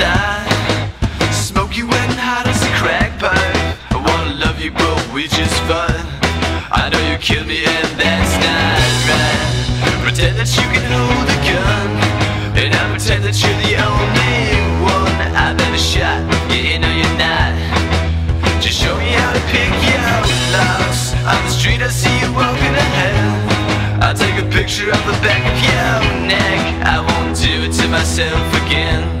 light Smoke you and hot as a crack pipe. I wanna love you but we just fun. I know you kill me and that's not right. Pretend that you can hold the gun And I pretend that you're the only one. I've ever shot, yeah, you know you're not. Just show me how to pick you up locks On the street I see you walking ahead I'll take a picture of the back of your neck. I won't do it to myself again.